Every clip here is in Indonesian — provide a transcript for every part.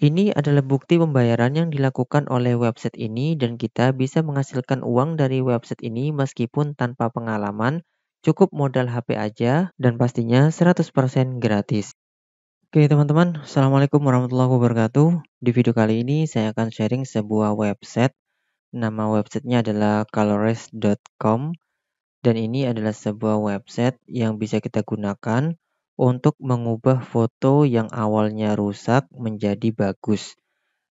Ini adalah bukti pembayaran yang dilakukan oleh website ini dan kita bisa menghasilkan uang dari website ini meskipun tanpa pengalaman, cukup modal HP aja dan pastinya 100% gratis. Oke teman-teman, Assalamualaikum warahmatullahi wabarakatuh. Di video kali ini saya akan sharing sebuah website. Nama websitenya adalah colorist.com dan ini adalah sebuah website yang bisa kita gunakan untuk mengubah foto yang awalnya rusak menjadi bagus.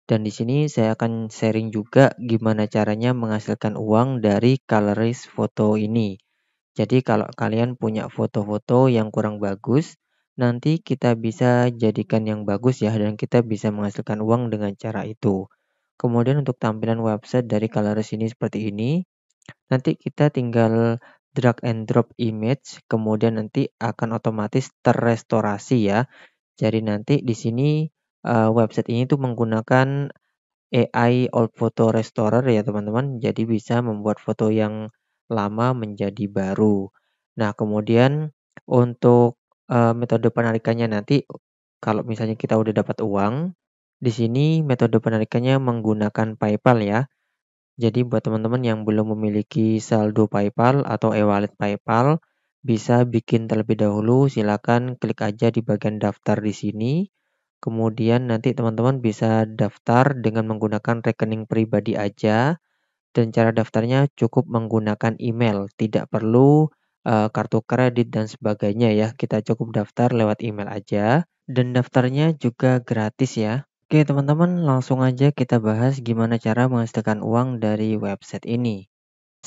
Dan di sini saya akan sharing juga gimana caranya menghasilkan uang dari colorist foto ini. Jadi kalau kalian punya foto-foto yang kurang bagus, nanti kita bisa jadikan yang bagus ya dan kita bisa menghasilkan uang dengan cara itu. Kemudian untuk tampilan website dari colorist ini seperti ini. Nanti kita tinggal drag and drop image, kemudian nanti akan otomatis terrestorasi ya. Jadi nanti di sini uh, website ini tuh menggunakan AI Old Photo Restorer ya teman-teman. Jadi bisa membuat foto yang lama menjadi baru. Nah kemudian untuk uh, metode penarikannya nanti kalau misalnya kita udah dapat uang, di sini metode penarikannya menggunakan PayPal ya. Jadi buat teman-teman yang belum memiliki saldo PayPal atau e-wallet PayPal, bisa bikin terlebih dahulu, silakan klik aja di bagian daftar di sini. Kemudian nanti teman-teman bisa daftar dengan menggunakan rekening pribadi aja. Dan cara daftarnya cukup menggunakan email, tidak perlu uh, kartu kredit dan sebagainya ya. Kita cukup daftar lewat email aja. Dan daftarnya juga gratis ya. Oke teman-teman langsung aja kita bahas gimana cara menghasilkan uang dari website ini.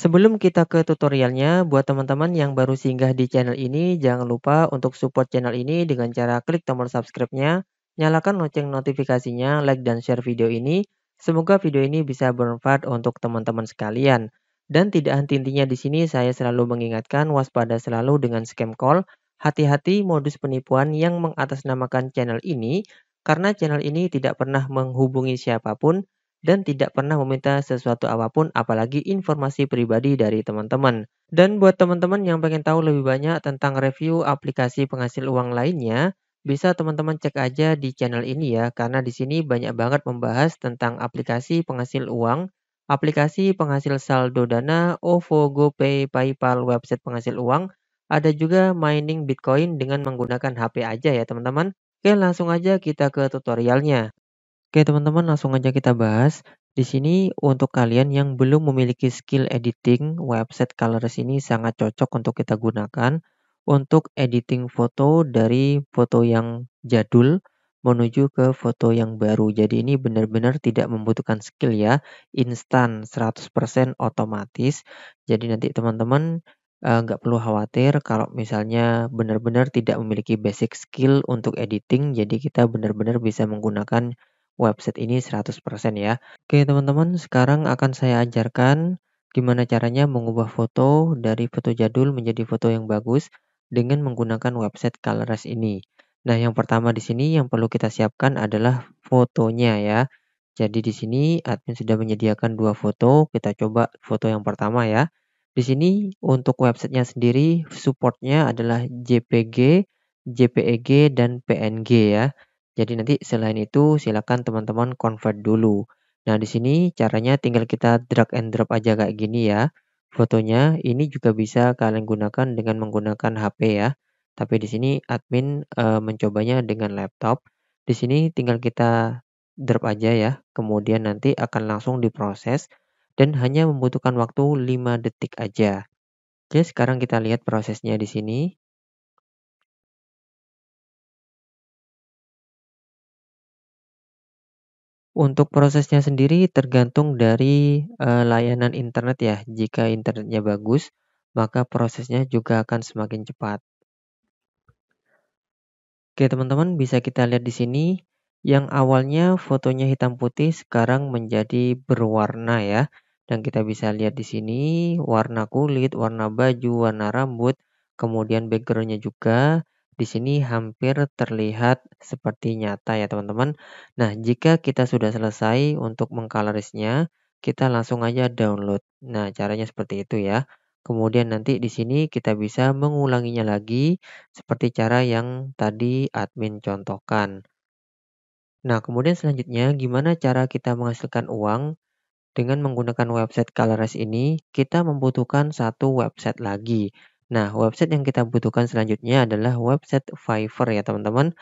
Sebelum kita ke tutorialnya, buat teman-teman yang baru singgah di channel ini, jangan lupa untuk support channel ini dengan cara klik tombol subscribe-nya, nyalakan lonceng notifikasinya, like dan share video ini. Semoga video ini bisa bermanfaat untuk teman-teman sekalian. Dan tidak henti-hentinya di sini saya selalu mengingatkan waspada selalu dengan scam call, hati-hati modus penipuan yang mengatasnamakan channel ini karena channel ini tidak pernah menghubungi siapa pun dan tidak pernah meminta sesuatu apa pun apalagi informasi pribadi dari teman-teman. Dan buat teman-teman yang pengen tahu lebih banyak tentang review aplikasi penghasil uang lainnya, bisa teman-teman cek aja di channel ini ya karena di sini banyak banget membahas tentang aplikasi penghasil uang, aplikasi penghasil saldo dana, OVO, GoPay, PayPal, website penghasil uang, ada juga mining Bitcoin dengan menggunakan HP aja ya teman-teman. Oke, langsung aja kita ke tutorialnya. Oke, teman-teman, langsung aja kita bahas. Di sini untuk kalian yang belum memiliki skill editing, website Colors ini sangat cocok untuk kita gunakan untuk editing foto dari foto yang jadul menuju ke foto yang baru. Jadi ini benar-benar tidak membutuhkan skill ya, instan 100% otomatis. Jadi nanti teman-teman nggak perlu khawatir kalau misalnya benar-benar tidak memiliki basic skill untuk editing, jadi kita benar-benar bisa menggunakan website ini 100% ya. Oke teman-teman, sekarang akan saya ajarkan gimana caranya mengubah foto dari foto jadul menjadi foto yang bagus dengan menggunakan website Colorless ini. Nah, yang pertama di sini yang perlu kita siapkan adalah fotonya ya. Jadi di sini admin sudah menyediakan dua foto, kita coba foto yang pertama ya. Di sini untuk websitenya sendiri supportnya adalah JPG, JPEG, dan PNG ya. Jadi nanti selain itu silakan teman-teman convert dulu. Nah di sini caranya tinggal kita drag and drop aja kayak gini ya. Fotonya ini juga bisa kalian gunakan dengan menggunakan HP ya. Tapi di sini admin e, mencobanya dengan laptop. Di sini tinggal kita drop aja ya. Kemudian nanti akan langsung diproses dan hanya membutuhkan waktu 5 detik aja. Oke, sekarang kita lihat prosesnya di sini. Untuk prosesnya sendiri tergantung dari uh, layanan internet ya. Jika internetnya bagus, maka prosesnya juga akan semakin cepat. Oke, teman-teman bisa kita lihat di sini yang awalnya fotonya hitam putih sekarang menjadi berwarna ya. Dan kita bisa lihat di sini warna kulit, warna baju, warna rambut, kemudian backgroundnya juga di sini hampir terlihat seperti nyata ya teman-teman. Nah jika kita sudah selesai untuk mengcolorisnya, kita langsung aja download. Nah caranya seperti itu ya. Kemudian nanti di sini kita bisa mengulanginya lagi seperti cara yang tadi admin contohkan. Nah, kemudian selanjutnya gimana cara kita menghasilkan uang? Dengan menggunakan website Colorless ini, kita membutuhkan satu website lagi. Nah, website yang kita butuhkan selanjutnya adalah website Fiverr ya teman-teman.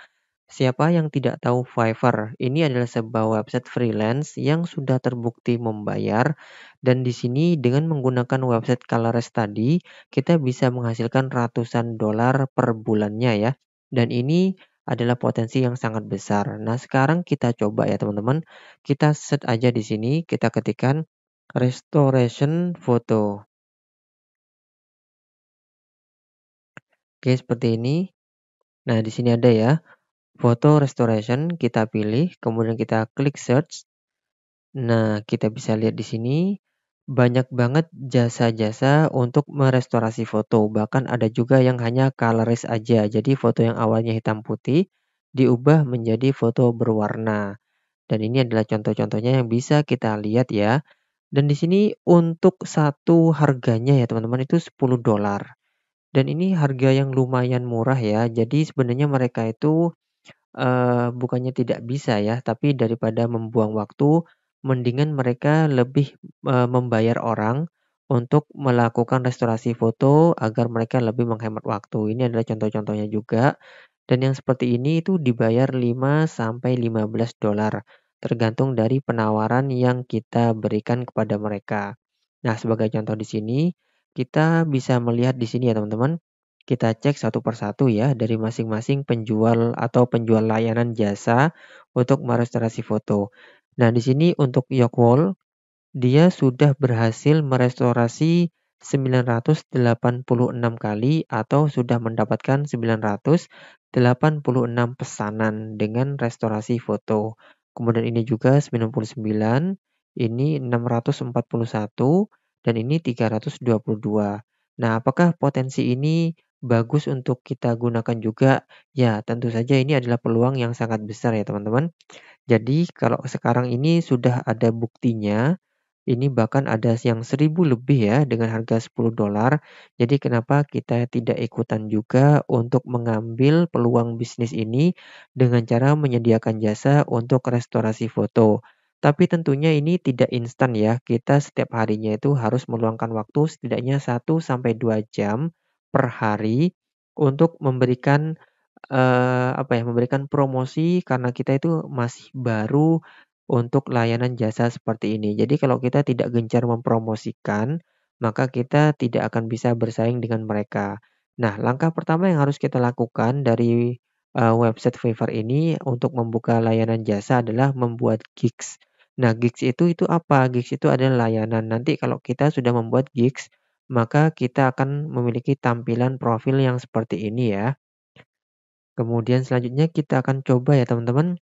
Siapa yang tidak tahu Fiverr? Ini adalah sebuah website freelance yang sudah terbukti membayar dan di sini dengan menggunakan website Colorless tadi, kita bisa menghasilkan ratusan dolar per bulannya ya. Dan ini adalah potensi yang sangat besar. Nah, sekarang kita coba ya teman-teman. Kita set aja di sini, kita ketikkan restoration foto. Oke, seperti ini. Nah, di sini ada ya. Foto restoration, kita pilih, kemudian kita klik search. Nah, kita bisa lihat di sini banyak banget jasa-jasa untuk merestorasi foto. Bahkan ada juga yang hanya colorless aja. Jadi foto yang awalnya hitam putih diubah menjadi foto berwarna. Dan ini adalah contoh-contohnya yang bisa kita lihat ya. Dan di sini untuk satu harganya ya teman-teman itu 10 dolar. Dan ini harga yang lumayan murah ya. Jadi sebenarnya mereka itu uh, bukannya tidak bisa ya, tapi daripada membuang waktu mendingan mereka lebih uh, membayar orang untuk melakukan restorasi foto agar mereka lebih menghemat waktu. Ini adalah contoh-contohnya juga. Dan yang seperti ini itu dibayar 5 sampai 15 dolar tergantung dari penawaran yang kita berikan kepada mereka. Nah, sebagai contoh di sini kita bisa melihat di sini ya teman-teman. Kita cek satu persatu ya dari masing-masing penjual atau penjual layanan jasa untuk merestorasi foto. Nah, di sini untuk Yokwall, dia sudah berhasil merestorasi 986 kali atau sudah mendapatkan 986 pesanan dengan restorasi foto. Kemudian ini juga 99, ini 641, dan ini 322. Nah, apakah potensi ini bagus untuk kita gunakan juga? Ya, tentu saja ini adalah peluang yang sangat besar ya teman-teman. Jadi kalau sekarang ini sudah ada buktinya, ini bahkan ada yang seribu lebih ya dengan harga 10 dolar. Jadi kenapa kita tidak ikutan juga untuk mengambil peluang bisnis ini dengan cara menyediakan jasa untuk restorasi foto. Tapi tentunya ini tidak instan ya. Kita setiap harinya itu harus meluangkan waktu setidaknya 1 sampai 2 jam per hari untuk memberikan uh, apa ya, memberikan promosi karena kita itu masih baru untuk layanan jasa seperti ini. Jadi kalau kita tidak gencar mempromosikan, maka kita tidak akan bisa bersaing dengan mereka. Nah, langkah pertama yang harus kita lakukan dari uh, website Fiverr ini untuk membuka layanan jasa adalah membuat gigs. Nah, gigs itu itu apa? Gigs itu adalah layanan. Nanti kalau kita sudah membuat gigs, maka kita akan memiliki tampilan profil yang seperti ini ya. Kemudian selanjutnya kita akan coba ya teman-teman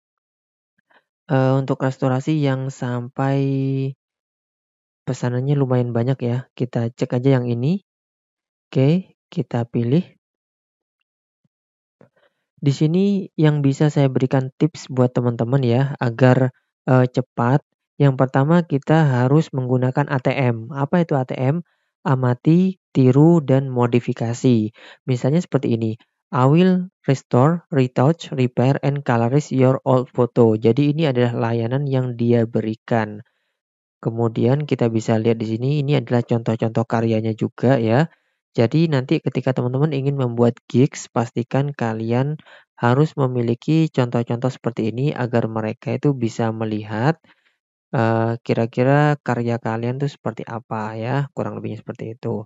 uh, untuk restorasi yang sampai pesanannya lumayan banyak ya. Kita cek aja yang ini. Oke, kita pilih. Di sini yang bisa saya berikan tips buat teman-teman ya agar uh, cepat. Yang pertama kita harus menggunakan ATM. Apa itu ATM? Amati, tiru, dan modifikasi. Misalnya seperti ini. I will restore, retouch, repair, and colorize your old photo. Jadi ini adalah layanan yang dia berikan. Kemudian kita bisa lihat di sini ini adalah contoh-contoh karyanya juga ya. Jadi nanti ketika teman-teman ingin membuat gigs, pastikan kalian harus memiliki contoh-contoh seperti ini agar mereka itu bisa melihat uh, kira-kira karya kalian itu seperti apa ya, kurang lebihnya seperti itu.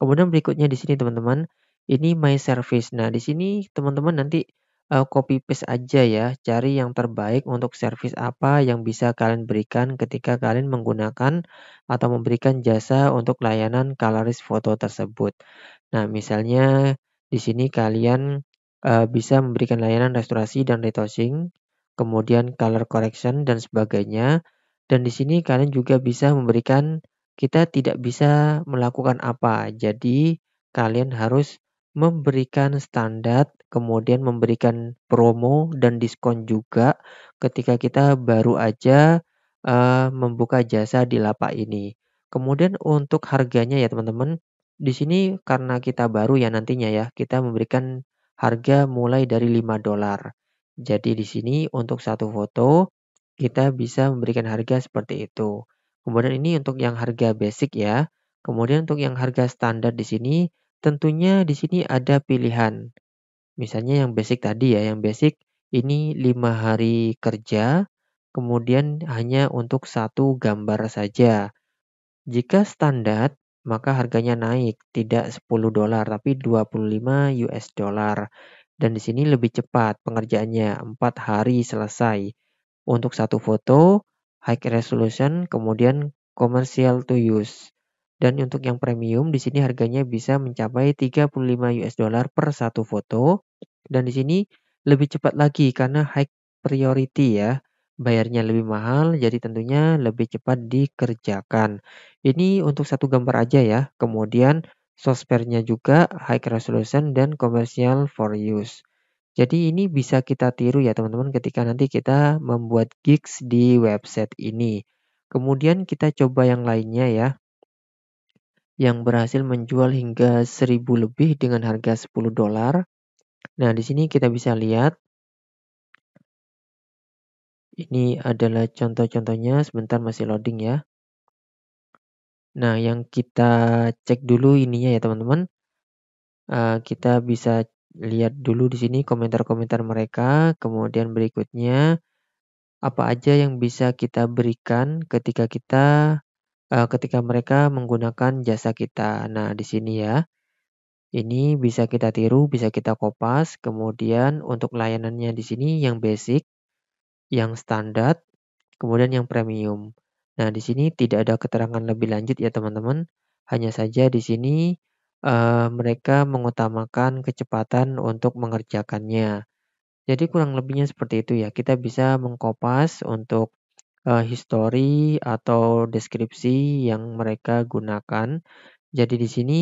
Kemudian berikutnya di sini teman-teman, ini my service. Nah, di sini teman-teman nanti uh, copy paste aja ya, cari yang terbaik untuk service apa yang bisa kalian berikan ketika kalian menggunakan atau memberikan jasa untuk layanan colorist foto tersebut. Nah, misalnya di sini kalian uh, bisa memberikan layanan restorasi dan retouching, kemudian color correction dan sebagainya. Dan di sini kalian juga bisa memberikan kita tidak bisa melakukan apa. Jadi kalian harus memberikan standar, kemudian memberikan promo dan diskon juga ketika kita baru aja uh, membuka jasa di lapak ini. Kemudian untuk harganya ya teman-teman, di sini karena kita baru ya nantinya ya, kita memberikan harga mulai dari 5 dolar. Jadi di sini untuk satu foto kita bisa memberikan harga seperti itu. Kemudian ini untuk yang harga basic ya. Kemudian untuk yang harga standar di sini tentunya di sini ada pilihan. Misalnya yang basic tadi ya, yang basic ini 5 hari kerja, kemudian hanya untuk satu gambar saja. Jika standar, maka harganya naik, tidak 10 dolar tapi 25 US dollar. Dan di sini lebih cepat pengerjaannya, 4 hari selesai. Untuk satu foto, high resolution, kemudian commercial to use. Dan untuk yang premium di sini harganya bisa mencapai 35 US dollar per satu foto. Dan di sini lebih cepat lagi karena high priority ya. Bayarnya lebih mahal, jadi tentunya lebih cepat dikerjakan. Ini untuk satu gambar aja ya. Kemudian software-nya juga high resolution dan commercial for use. Jadi ini bisa kita tiru ya teman-teman ketika nanti kita membuat gigs di website ini. Kemudian kita coba yang lainnya ya. Yang berhasil menjual hingga 1000 lebih dengan harga 10 dolar. Nah, di sini kita bisa lihat ini adalah contoh-contohnya, sebentar masih loading ya. Nah, yang kita cek dulu ininya ya teman-teman. Uh, kita bisa lihat dulu di sini komentar-komentar mereka. Kemudian berikutnya apa aja yang bisa kita berikan ketika kita uh, ketika mereka menggunakan jasa kita. Nah, di sini ya. Ini bisa kita tiru, bisa kita kopas. Kemudian untuk layanannya di sini yang basic, yang standar, kemudian yang premium. Nah, di sini tidak ada keterangan lebih lanjut ya teman-teman. Hanya saja di sini uh, mereka mengutamakan kecepatan untuk mengerjakannya. Jadi kurang lebihnya seperti itu ya. Kita bisa mengkopas untuk uh, history atau deskripsi yang mereka gunakan. Jadi di sini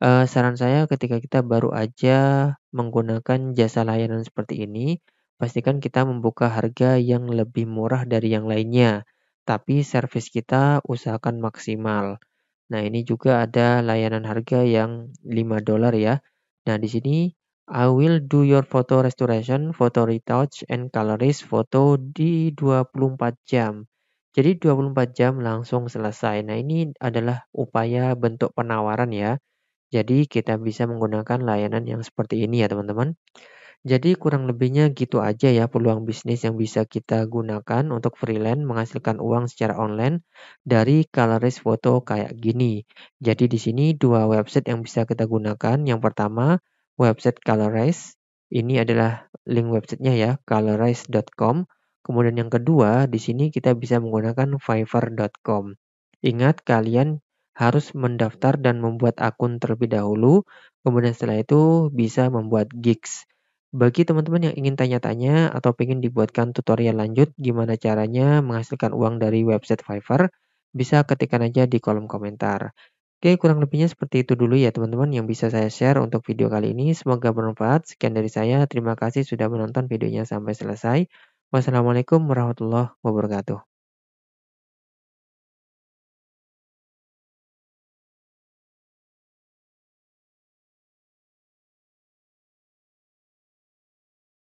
uh, saran saya ketika kita baru aja menggunakan jasa layanan seperti ini, pastikan kita membuka harga yang lebih murah dari yang lainnya tapi servis kita usahakan maksimal. Nah, ini juga ada layanan harga yang 5 dolar ya. Nah, di sini I will do your photo restoration, photo retouch, and colorist foto di 24 jam. Jadi 24 jam langsung selesai. Nah, ini adalah upaya bentuk penawaran ya. Jadi kita bisa menggunakan layanan yang seperti ini ya teman-teman. Jadi kurang lebihnya gitu aja ya peluang bisnis yang bisa kita gunakan untuk freelance menghasilkan uang secara online dari colorist foto kayak gini. Jadi di sini dua website yang bisa kita gunakan. Yang pertama website colorize. Ini adalah link websitenya ya colorize.com. Kemudian yang kedua di sini kita bisa menggunakan fiverr.com. Ingat kalian harus mendaftar dan membuat akun terlebih dahulu. Kemudian setelah itu bisa membuat gigs. Bagi teman-teman yang ingin tanya-tanya atau ingin dibuatkan tutorial lanjut gimana caranya menghasilkan uang dari website Fiverr, bisa ketikkan aja di kolom komentar. Oke, kurang lebihnya seperti itu dulu ya teman-teman yang bisa saya share untuk video kali ini. Semoga bermanfaat. Sekian dari saya. Terima kasih sudah menonton videonya sampai selesai. Wassalamualaikum warahmatullahi wabarakatuh.